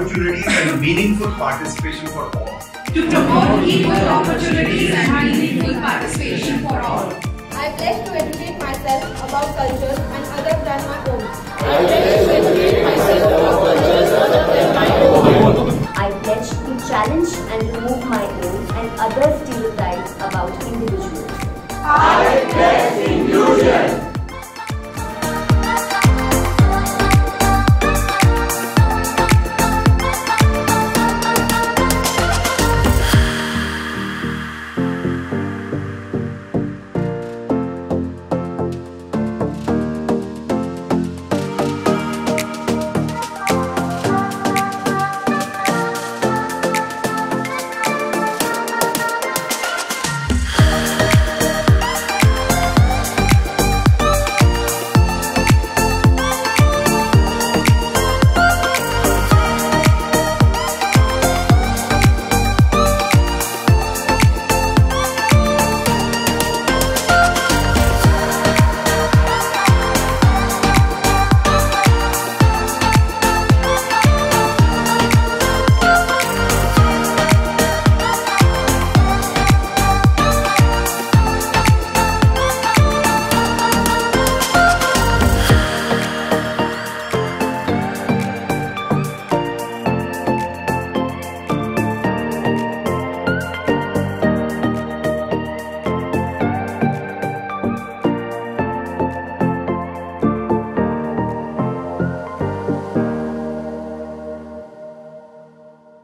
Opportunities and meaningful participation for all. to promote equal opportunities and meaningful participation for all. I pledge to educate myself about cultures and other than my own. I pledge to challenge and remove my own and other stereotypes about individuals.